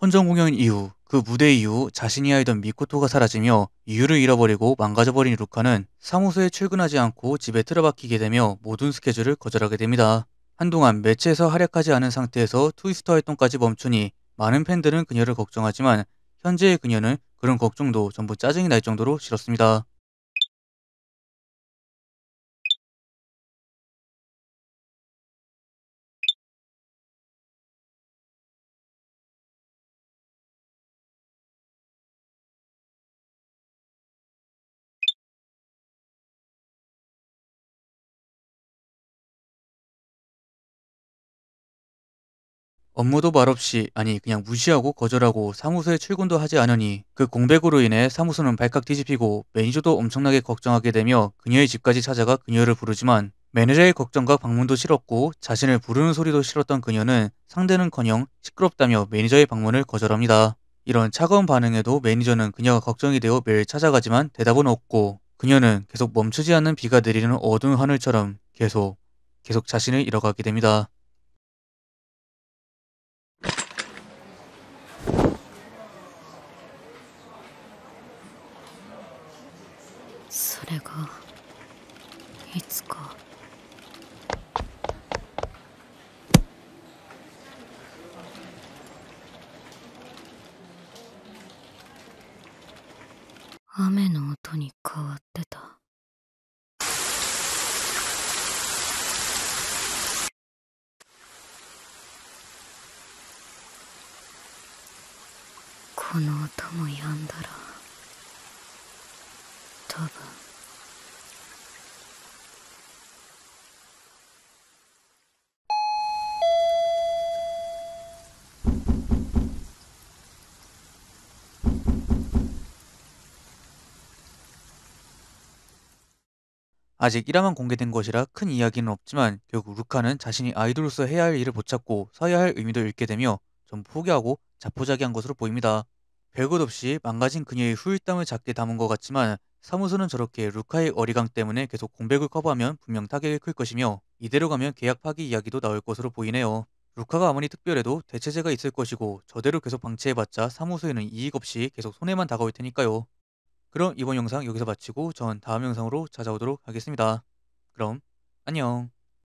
헌정 공연 이후 그 무대 이후 자신이 알던 미코토가 사라지며 이유를 잃어버리고 망가져버린 루카는 사무소에 출근하지 않고 집에 틀어박히게 되며 모든 스케줄을 거절하게 됩니다. 한동안 매체에서 활약하지 않은 상태에서 트위스터 활동까지 멈추니 많은 팬들은 그녀를 걱정하지만 현재의 그녀는 그런 걱정도 전부 짜증이 날 정도로 싫었습니다. 업무도 말없이 아니 그냥 무시하고 거절하고 사무소에 출근도 하지 않으니 그 공백으로 인해 사무소는 발칵 뒤집히고 매니저도 엄청나게 걱정하게 되며 그녀의 집까지 찾아가 그녀를 부르지만 매니저의 걱정과 방문도 싫었고 자신을 부르는 소리도 싫었던 그녀는 상대는커녕 시끄럽다며 매니저의 방문을 거절합니다. 이런 차가운 반응에도 매니저는 그녀가 걱정이 되어 매일 찾아가지만 대답은 없고 그녀는 계속 멈추지 않는 비가 내리는 어두운 하늘처럼 계속 계속 자신을 잃어가게 됩니다. それがいつか。雨の音に変わってた。この音も止んだら多分「 아직 1화만 공개된 것이라 큰 이야기는 없지만 결국 루카는 자신이 아이돌로서 해야 할 일을 못 찾고 서야 할 의미도 잃게 되며 전부 포기하고 자포자기한 것으로 보입니다. 별것 없이 망가진 그녀의 후일담을 작게 담은 것 같지만 사무소는 저렇게 루카의 어리광 때문에 계속 공백을 커버하면 분명 타격이 클 것이며 이대로 가면 계약 파기 이야기도 나올 것으로 보이네요. 루카가 아무리 특별해도 대체제가 있을 것이고 저대로 계속 방치해봤자 사무소에는 이익 없이 계속 손해만 다가올 테니까요. 그럼 이번 영상 여기서 마치고 전 다음 영상으로 찾아오도록 하겠습니다. 그럼 안녕